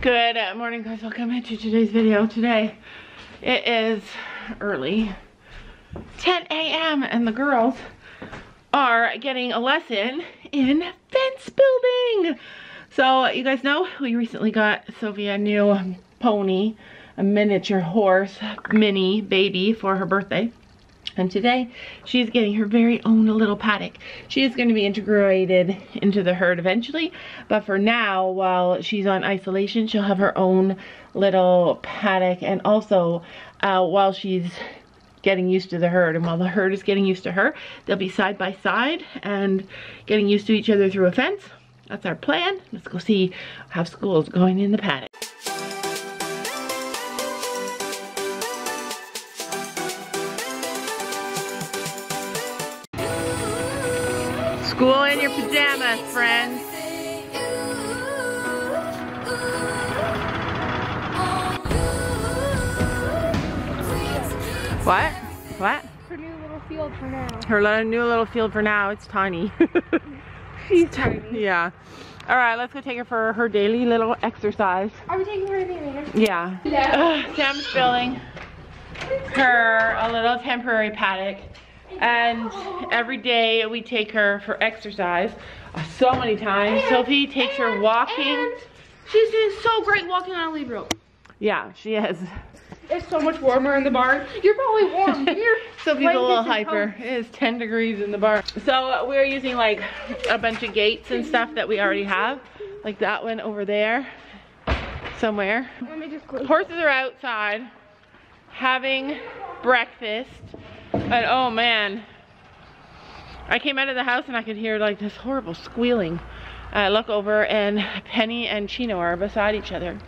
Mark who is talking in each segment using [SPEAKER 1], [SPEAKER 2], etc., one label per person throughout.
[SPEAKER 1] Good morning guys, welcome into today's video. Today it is early, 10 a.m. and the girls are getting a lesson in fence building. So you guys know we recently got Sophia a new pony, a miniature horse, mini baby for her birthday. And today, she's getting her very own little paddock. She is going to be integrated into the herd eventually, but for now, while she's on isolation, she'll have her own little paddock. And also, uh, while she's getting used to the herd, and while the herd is getting used to her, they'll be side by side and getting used to each other through a fence. That's our plan. Let's go see how school is going in the paddock. School in your pajamas, friends. What? What?
[SPEAKER 2] Her new little field for now.
[SPEAKER 1] Her new little field for now. It's tiny.
[SPEAKER 2] She's tiny.
[SPEAKER 1] yeah. All right, let's go take her for her daily little exercise.
[SPEAKER 2] Are we taking her to the arena?
[SPEAKER 1] Yeah.
[SPEAKER 2] Yeah.
[SPEAKER 1] Sam's building her a little temporary paddock. And every day we take her for exercise. Uh, so many times.
[SPEAKER 2] And-
[SPEAKER 1] Sophie takes her walking.
[SPEAKER 2] she's doing so great walking on a lead rope.
[SPEAKER 1] Yeah, she is.
[SPEAKER 2] It's so much warmer in the barn. You're probably warm. You're
[SPEAKER 1] Sophie's a little
[SPEAKER 2] and
[SPEAKER 1] hyper. It is 10 degrees in the barn. So uh, we're using like a bunch of gates and stuff that we already have. Like that one over there somewhere.
[SPEAKER 2] Let me just close.
[SPEAKER 1] Horses are outside having breakfast. And oh man, I came out of the house and I could hear like this horrible squealing. I look over and Penny and Chino are beside each other.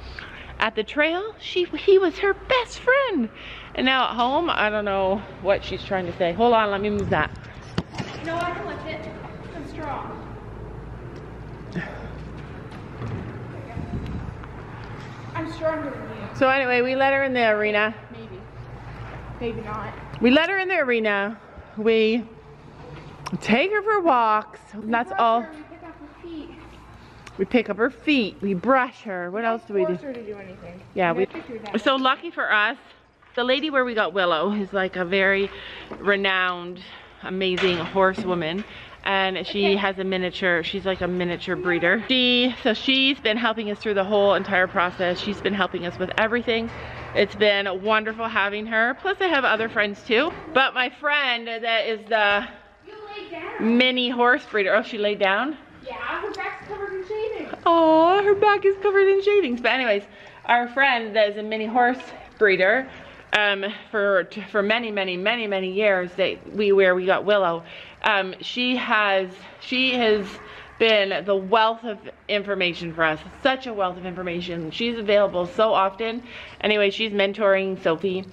[SPEAKER 1] At the trail, she he was her best friend. And now at home, I don't know what she's trying to say. Hold on, let me move that.
[SPEAKER 2] No, I can lift it. I'm strong. I'm stronger than you.
[SPEAKER 1] So anyway, we let her in the arena.
[SPEAKER 2] Maybe. Maybe not.
[SPEAKER 1] We let her in the arena. We take her for walks. And that's all.
[SPEAKER 2] her, we pick up her feet.
[SPEAKER 1] We pick up her feet. We brush her. What else do we do?
[SPEAKER 2] Do anything.
[SPEAKER 1] Yeah, we. So lucky for us, the lady where we got Willow is like a very renowned, amazing horsewoman. And she
[SPEAKER 2] Okay.
[SPEAKER 1] has a miniature, she's like a miniature breeder. She, so she's been helping us through the whole entire process. She's been helping us with everything. It's been wonderful having her. Plus I have other friends too. But my friend that is the
[SPEAKER 2] You lay down.
[SPEAKER 1] mini horse breeder. Oh, she laid down?
[SPEAKER 2] Yeah, her back's covered in shavings.
[SPEAKER 1] Oh, her back is covered in shavings. But anyways, our friend that is a mini horse breeder, um, for for many, many, many, many years that we where we got Willow, um, she has she has been the wealth of information for us. Such a wealth of information. She's available so often. Anyway, she's mentoring Sophie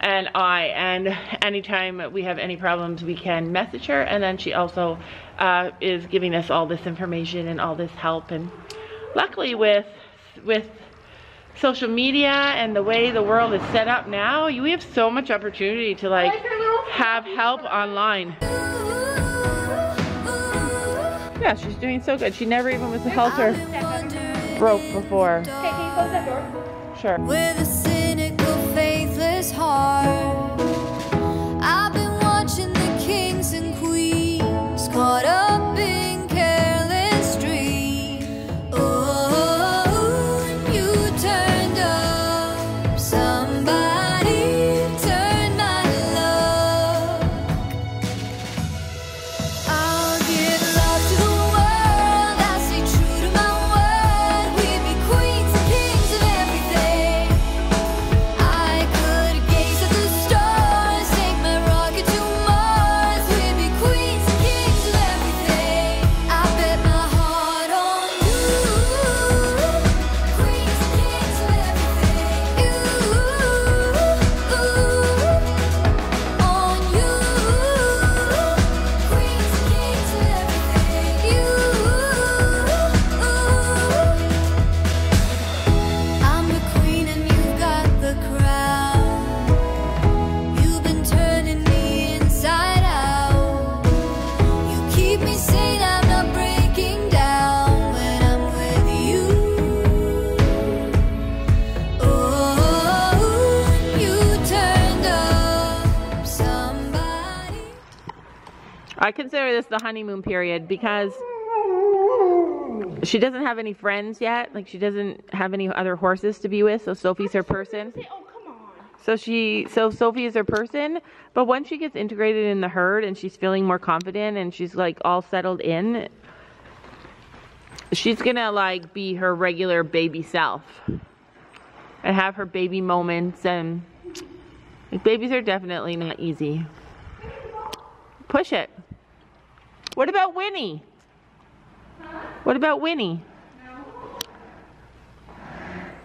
[SPEAKER 1] and I and anytime we have any problems we can message her and then she also uh, is giving us all this information and all this help and luckily with with social media and the way the world is set up now you we have so much opportunity to like
[SPEAKER 2] like her little
[SPEAKER 1] have help online yeah she's doing so good. She never even was a halter broke before.
[SPEAKER 2] Hey, can you close that door?
[SPEAKER 1] sure
[SPEAKER 3] I
[SPEAKER 1] consider this the honeymoon period because she doesn't have any friends yet. Like she doesn't have any other horses to be with, so Sophie's her person.
[SPEAKER 2] Oh, come on.
[SPEAKER 1] So she, so Sophie is her person, but once she gets integrated in the herd and she's feeling more confident and she's like all settled in, she's gonna like be her regular baby self and have her baby moments and like babies are definitely not easy. Push it. What about Winnie? What about Winnie?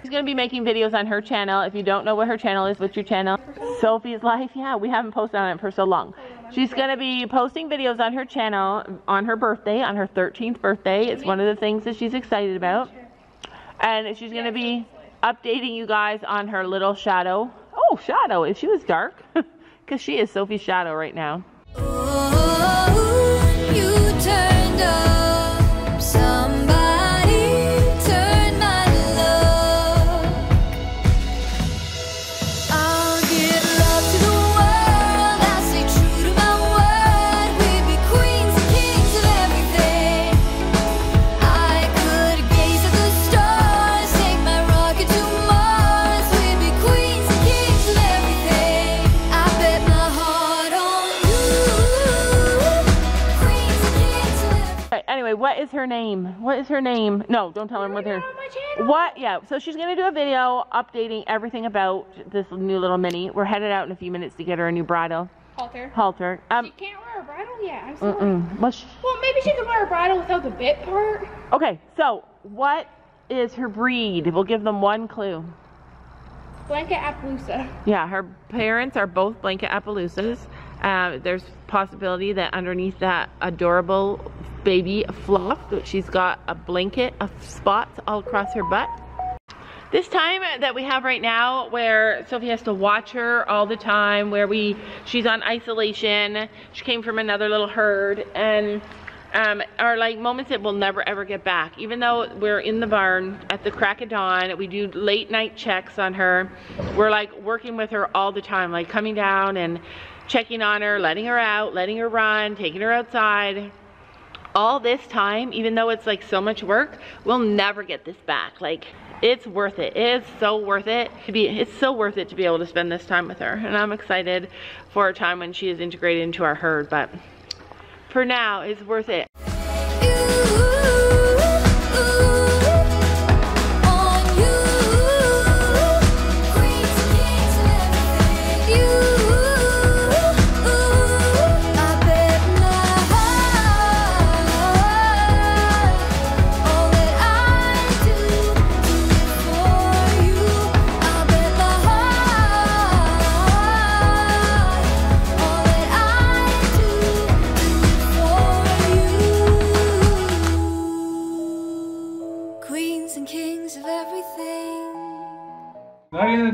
[SPEAKER 1] She's gonna be making videos on her channel. If you don't know what her channel is, what's your channel? Sophie's Life. Yeah, we haven't posted on it for so long. She's gonna be posting videos on her channel on her birthday, on her 13th birthday. It's one of the things that she's excited about. And she's gonna be updating you guys on her little shadow. Oh, shadow, if she was dark. Because she is Sophie's shadow right now. Her name? What is her name? No, don't tell her what her. What? Yeah. So she's gonna do a video updating everything about this new little mini. We're headed out in a few minutes to get her a new bridle
[SPEAKER 2] Halter.
[SPEAKER 1] halter.
[SPEAKER 2] She
[SPEAKER 1] Um.
[SPEAKER 2] can't wear a bridle yet. I'm sorry.
[SPEAKER 1] Mm-mm. Well, sh-
[SPEAKER 2] Well, maybe she can wear a bridle without the bit part.
[SPEAKER 1] okay. So what is her breed? We'll give them one clue.
[SPEAKER 2] Blanket Appaloosa.
[SPEAKER 1] Yeah, her parents are both blanket Appaloosas. Uh, there's possibility that underneath that adorable baby fluff, she's got a blanket of spots all across her butt. This time that we have right now where Sophie has to watch her all the time, where we she's on isolation, she came from another little herd, and um, are like moments that we'll never ever get back. Even though we're in the barn at the crack of dawn, we do late night checks on her. We're like working with her all the time, like coming down and checking on her, letting her out, letting her run, taking her outside all this time, even though it's like so much work, we'll never get this back. Like it's worth it. It's so worth it to be, it's so worth it to be able to spend this time with her. And I'm excited for a time when she is integrated into our herd, but for now, is worth it.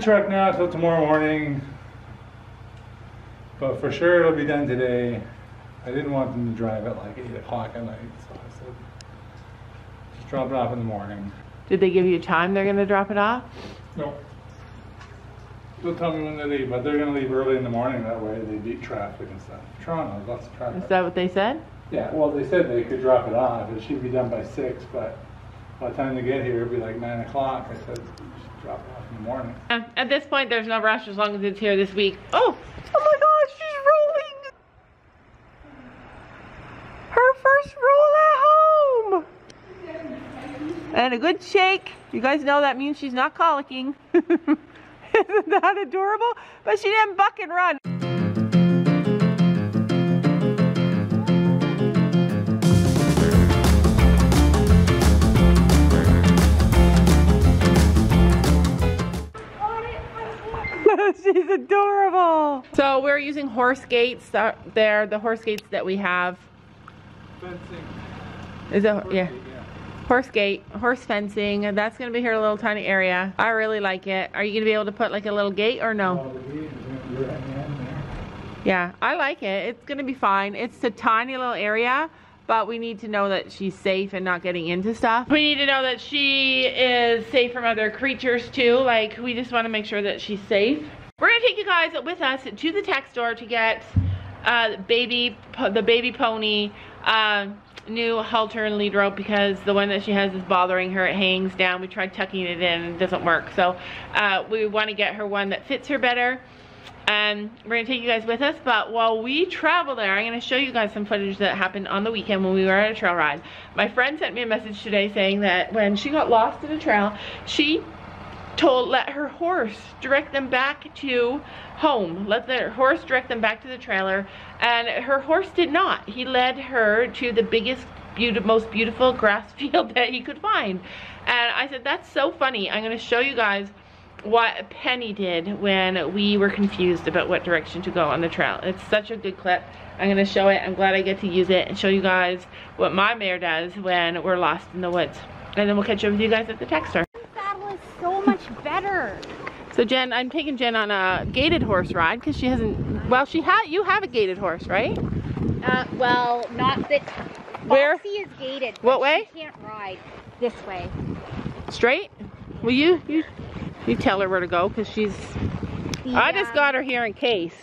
[SPEAKER 4] Truck now until tomorrow morning, but for sure it'll be done today. I didn't want them to drive at like 8 o'clock at night, so I said, just drop it off in the morning.
[SPEAKER 1] Did they give you time they're gonna drop it off?
[SPEAKER 4] No. They'll tell me when they leave, but they're gonna leave early in the morning, that way they beat traffic and stuff. Toronto, lots of traffic.
[SPEAKER 1] Is that what they said?
[SPEAKER 4] Yeah, well, they said they could drop it off, it should be done by 6, but by the time they get here, it'll be like 9 o'clock. I said, just drop it off morning.
[SPEAKER 1] At this point, there's no rush as long as it's here this week. Oh, oh my gosh, she's rolling. Her first roll at home. And a good shake. You guys know that means she's not colicking. Isn't that adorable? But she didn't buck and run. She's adorable. So we're using horse gates. Uh, they're the horse gates that we have.
[SPEAKER 4] Fencing.
[SPEAKER 1] Is it? Yeah. Horse gate, horse fencing. That's gonna be here a little tiny area. I really like it. Are you gonna be able to put like a little gate or no?
[SPEAKER 4] All the games, you're right in there.
[SPEAKER 1] Yeah, I like it. It's gonna be fine. It's a tiny little area, but we need to know that she's safe and not getting into stuff. We need to know that she is safe from other creatures too. Like, we just wanna make sure that she's safe. We're gonna take you guys with us to the tack store to get uh, baby, the baby pony, um, new halter and lead rope because the one that she has is bothering her. It hangs down. We tried tucking it in it doesn't work. So uh, we want to get her one that fits her better. And we're going to take you guys with us. But while we travel there, I'm going to show you guys some footage that happened on the weekend when we were at a trail ride. My friend sent me a message today saying that when she got lost in a trail, she told let her horse direct them back to home let the horse direct them back to the trailer and her horse did not he led her to the biggest most beautiful grass field that he could find and i said that's so funny i'm going to show you guys what penny did when we were confused about what direction to go on the trail it's such a good clip i'm going to show it i'm glad i get to use it and show you guys what my mare does when we're lost in the woods and then we'll catch up with you guys at the tack store
[SPEAKER 5] saddle is so much better.
[SPEAKER 1] so Jen, I'm taking Jen on a gaited horse ride because she hasn't. Well, she had. You have a gaited horse, right?
[SPEAKER 5] Uh, well, not that.
[SPEAKER 1] Where?
[SPEAKER 5] Foxy is gaited.
[SPEAKER 1] What way?
[SPEAKER 5] Can't ride this way.
[SPEAKER 1] Straight. Will you you you tell her where to go because she's.
[SPEAKER 5] The,
[SPEAKER 1] I just got her here in case.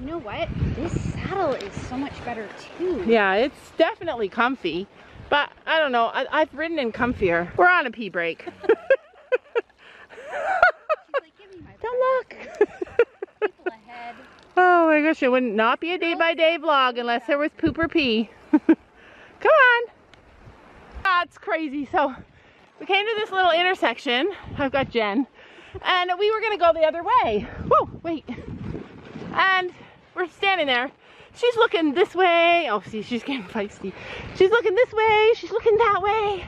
[SPEAKER 5] You know what? This saddle is so much better too.
[SPEAKER 1] Yeah, it's definitely comfy, but I don't know. I, I've ridden in comfier. We're on a pee break.
[SPEAKER 5] Like, give me my
[SPEAKER 1] don't look. oh my gosh, it would not be a day by day vlog unless there was poop or pee. Come on. That's crazy. So we came to this little intersection. I've got Jen. And we were gonna go the other way. Whoa, wait. And we're standing there. She's looking this way. Oh, see, she's getting feisty. She's looking this way. She's looking that way.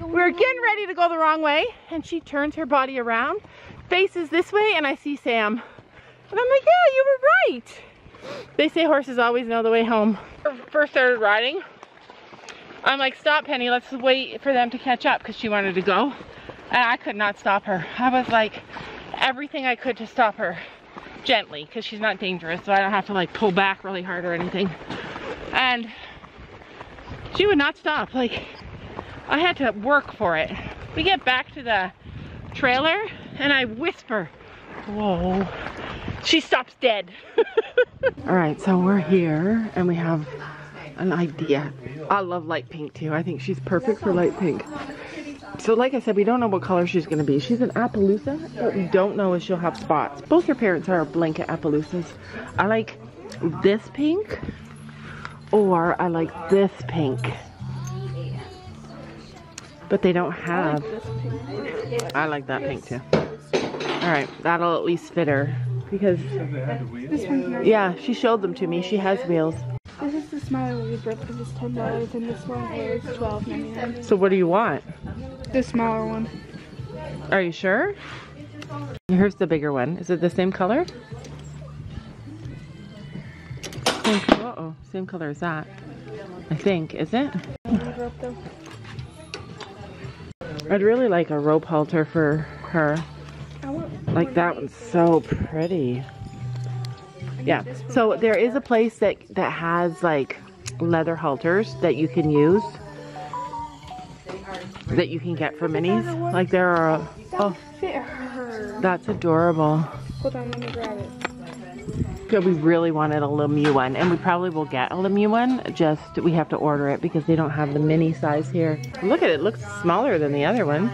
[SPEAKER 1] We're getting ready to go the wrong way. And she turns her body around, faces this way, and I see Sam. And I'm like, yeah, you were right. They say horses always know the way home. First started riding. I'm like, stop, Penny. Let's wait for them to catch up because she wanted to go. And I could not stop her. I was like, everything I could to stop her gently because she's not dangerous. So I don't have to like pull back really hard or anything. And she would not stop. Like, I had to work for it. We get back to the trailer and I whisper, whoa. She stops dead. All right, so we're here and we have an idea. I love light pink too. I think she's perfect for light pink. So like I said, we don't know what color she's gonna be. She's an Appaloosa. What we don't know is she'll have spots. Both her parents are blanket Appaloosas. I like this pink or I like this pink. But they don't have. I like that pink too. All right, that'll at least fit her because
[SPEAKER 2] This one here.
[SPEAKER 1] yeah, she showed them to me. She has wheels.
[SPEAKER 2] This is the smaller we brought because it's ten dollars, and this one is twelve ninety nine.
[SPEAKER 1] So what do you want?
[SPEAKER 2] The smaller one.
[SPEAKER 1] Are you sure? Here's the bigger one. Is it the same color? Same, uh oh, same color as that. I think, is it? I'd really like a rope halter for her. Like that one's so pretty. Yeah. So there is a place that that has like leather halters that you can use that you can get for minis. Like there are oh that's adorable.
[SPEAKER 2] Hold on, let me grab it.
[SPEAKER 1] Yeah, we really wanted a Lemieux one, and we probably will get a Lemieux one. Just we have to order it because they don't have the mini size here. Look at it; it looks smaller than the other ones.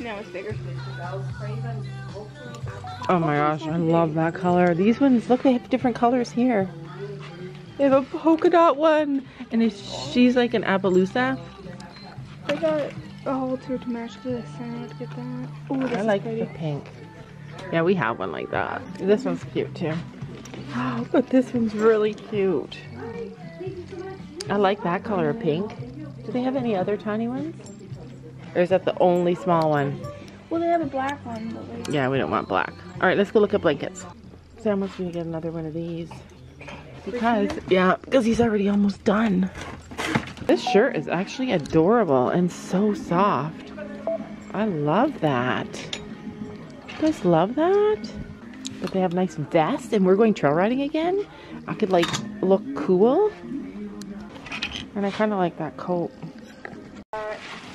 [SPEAKER 2] No, it's bigger.
[SPEAKER 1] Oh my gosh, I love that color. These ones, look, they have different colors here. They have a polka dot one, and it's, she's like an Appaloosa.
[SPEAKER 2] I got a halter to match this. I want to get that. Oh, this
[SPEAKER 1] I
[SPEAKER 2] is
[SPEAKER 1] like
[SPEAKER 2] pretty.
[SPEAKER 1] the pink. Yeah, we have one like that. This one's cute too. Oh, but this one's really cute. I like that color of pink. Do they have any other tiny ones? Or is that the only small one?
[SPEAKER 2] Well, they have a black one, but like,
[SPEAKER 1] Yeah, we don't want black. All right, let's go look at blankets. Sam wants me to get another one of these. Because, yeah, because he's already almost done. This shirt is actually adorable and so soft. I love that. You guys love that? But they have nice vests and we're going trail riding again. I could like look cool. And I kind of like that coat.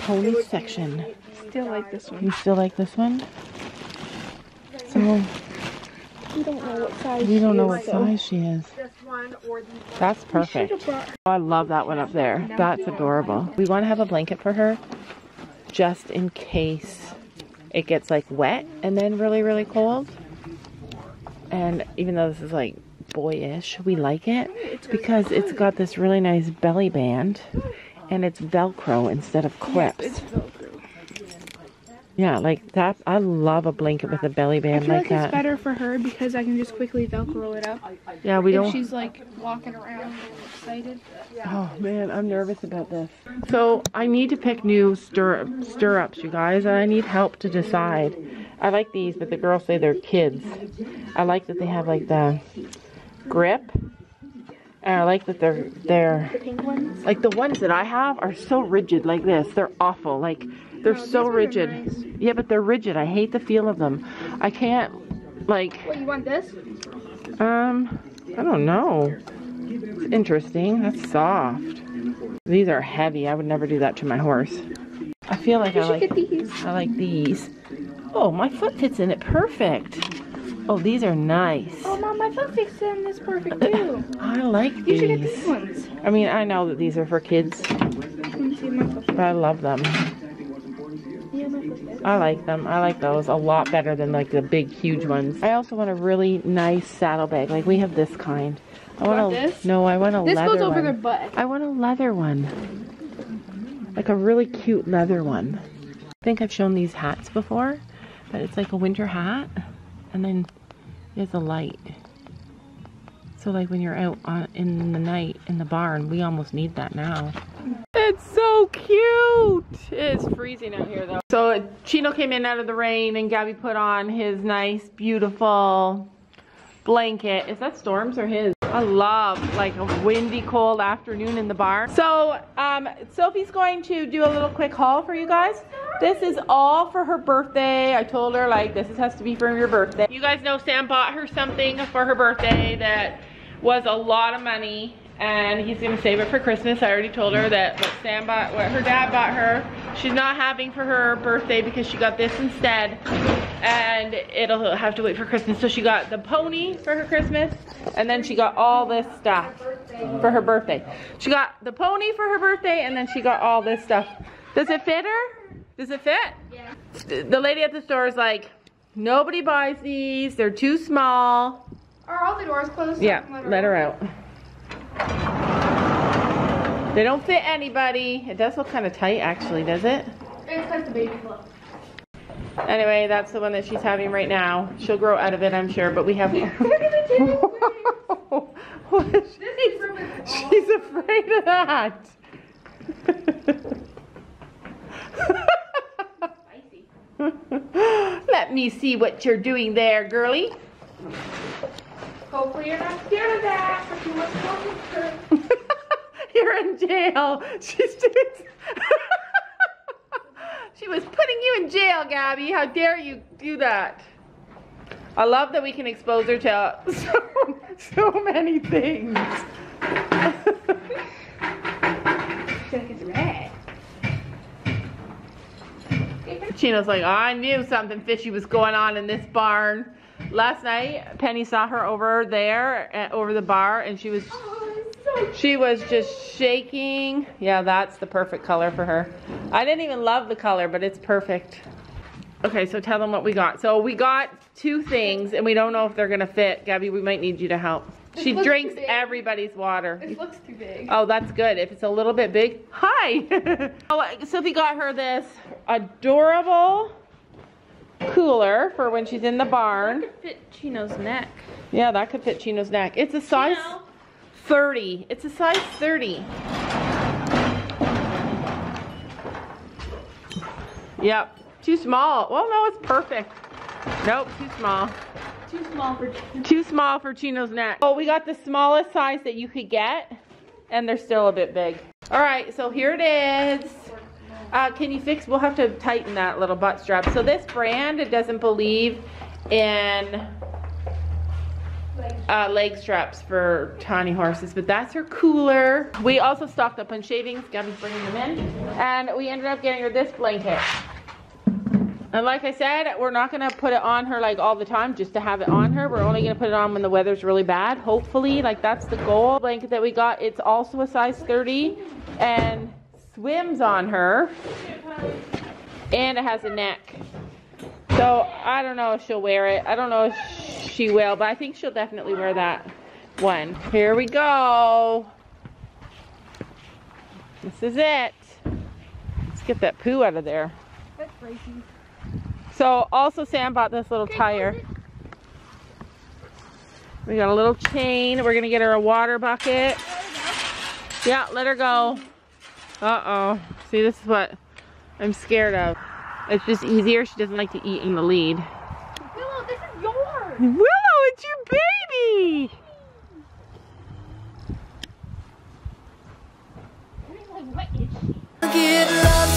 [SPEAKER 1] Pony section.
[SPEAKER 2] still like this one.
[SPEAKER 1] You still like this one? So
[SPEAKER 2] we don't know what size.
[SPEAKER 1] We don't
[SPEAKER 2] she
[SPEAKER 1] know
[SPEAKER 2] is,
[SPEAKER 1] what
[SPEAKER 2] so-
[SPEAKER 1] size she is. That's
[SPEAKER 2] We
[SPEAKER 1] perfect.
[SPEAKER 2] should've brought-
[SPEAKER 1] Oh, I love that one up there. That's adorable. We want to have a blanket for her just in case it gets like wet and then really, really cold. And even though this is like boyish, we like it because it's got this really nice belly band and it's Velcro instead of clips. Yeah, like that. I love a blanket with a belly band I
[SPEAKER 2] feel
[SPEAKER 1] like
[SPEAKER 2] like
[SPEAKER 1] that.
[SPEAKER 2] it's better for her because I can just quickly Velcro it up.
[SPEAKER 1] Yeah, we
[SPEAKER 2] if
[SPEAKER 1] don't.
[SPEAKER 2] she's like walking around excited.
[SPEAKER 1] Oh man, I'm nervous about this. So I need to pick new stir stirrups, you guys. and I need help to decide. I like these, but the girls say they're kids. I like that they have like the grip, and I like that they're they're
[SPEAKER 2] Pink ones.
[SPEAKER 1] like the ones that I have are so rigid like this. They're awful. Like they're
[SPEAKER 2] No,
[SPEAKER 1] so rigid.
[SPEAKER 2] nice.
[SPEAKER 1] Yeah, but they're rigid. I hate the feel of them. I can't like
[SPEAKER 2] What you want this?
[SPEAKER 1] um, I don't know. It's interesting. That's soft. These are heavy. I would never do that to my horse. I feel like
[SPEAKER 2] You
[SPEAKER 1] I
[SPEAKER 2] should
[SPEAKER 1] like
[SPEAKER 2] get these.
[SPEAKER 1] I like these. Oh, my foot fits in it perfect. Oh, these are nice.
[SPEAKER 2] Oh, mom, my foot fits in this perfect too.
[SPEAKER 1] I like these.
[SPEAKER 2] You should get these ones.
[SPEAKER 1] I mean, I know that these are for kids,
[SPEAKER 2] Let me see my foot.
[SPEAKER 1] but I love them.
[SPEAKER 2] Yeah, my foot fits.
[SPEAKER 1] I like them. I like those a lot better than like the big, huge ones. I also want a really nice saddlebag. Like we have this kind. I want,
[SPEAKER 2] want
[SPEAKER 1] a
[SPEAKER 2] this?
[SPEAKER 1] no. I want a leather. one.
[SPEAKER 2] This goes over
[SPEAKER 1] one.
[SPEAKER 2] their butt.
[SPEAKER 1] I want a leather one. Like a really cute leather one. I think I've shown these hats before, but it's like a winter hat and then there's a light. So like when you're out on, in the night in the barn, we almost need that now. It's so cute. It's freezing out here though. So Chino came in out of the rain and Gabby put on his nice, beautiful blanket. Is that Storm's or his? I love like a windy, cold afternoon in the barn. So um, Sophie's going to do a little quick haul for you guys. This is all for her birthday. I told her like this has to be for your birthday. You guys know Sam bought her something for her birthday that was a lot of money and he's gonna save it for Christmas. I already told her that what Sam bought, what her dad bought her, she's not having for her birthday because she got this instead and it'll have to wait for Christmas. So she got the pony for her Christmas and then she got all this stuff for her birthday. She got the pony for her birthday and then she got all this stuff. Does it fit her? Does it fit? Yeah. The lady at the store is like, nobody buys these. They're too small.
[SPEAKER 2] Are all the doors closed? so I
[SPEAKER 1] Yeah, let her out. They don't fit anybody. It does look kind of tight actually, does it?
[SPEAKER 2] It's like the baby clothes.
[SPEAKER 1] Anyway, that's the one that she's having right now. She'll grow out of it, I'm sure, but we have... What is she- She's afraid of that. Let me see what you're doing there, girly.
[SPEAKER 2] Hopefully you're not scared of that, but you must go
[SPEAKER 1] You're in jail. She's she was putting you in jail, Gabby. How dare you do that? I love that we can expose her to so, so many things.
[SPEAKER 2] it's red.
[SPEAKER 1] Chino's like, I knew something fishy was going on in this barn. Last night, Penny saw her over there, uh, over the bar, and she was She was just shaking. Yeah, that's the perfect color for her. I didn't even love the color, but it's perfect. Okay, so tell them what we got. So we got two things, and we don't know if they're gonna fit. Gabby, we might need you to help. She drinks everybody's water.
[SPEAKER 2] This looks too big.
[SPEAKER 1] Oh, that's good. If it's a little bit big, hi. oh, Sophie got her this adorable cooler for when she's in the barn.
[SPEAKER 2] Could Fit Chino's neck.
[SPEAKER 1] Yeah, that could fit Chino's neck. It's a size 30. It's a size 30. Yep. Too small. Well, no, it's perfect. Nope, too small.
[SPEAKER 2] Too small for
[SPEAKER 1] Too small for Chino's neck. Oh, we got the smallest size that you could get, and they're still a bit big. All right, so here it is. Uh, can you fix, we'll have to tighten that little butt strap. So this brand, it doesn't believe in uh, leg straps for tiny horses, but that's her cooler. We also stocked up on shavings, Gabby's bringing them in, and we ended up getting her this blanket. And like I said, we're not gonna put it on her like all the time just to have it on her. We're only gonna put it on when the weather's really bad. Hopefully, like that's the goal. Blanket that we got, it's also a size 30 and swims on her. And it has a neck. So I don't know if she'll wear it. I don't know if she will, but I think she'll definitely wear that one. Here we go. This is it. Let's get that poo out of there.
[SPEAKER 2] That's crazy.
[SPEAKER 1] So also Sam bought this little tire. We got a little chain. We're gonna get her a water bucket. Yeah, let her go. Mm-hmm. Uh-oh. See, this is what I'm scared of. It's just easier. She doesn't like to eat in the lead.
[SPEAKER 2] Willow, this is yours.
[SPEAKER 1] Willow, it's your baby!
[SPEAKER 3] Give love to the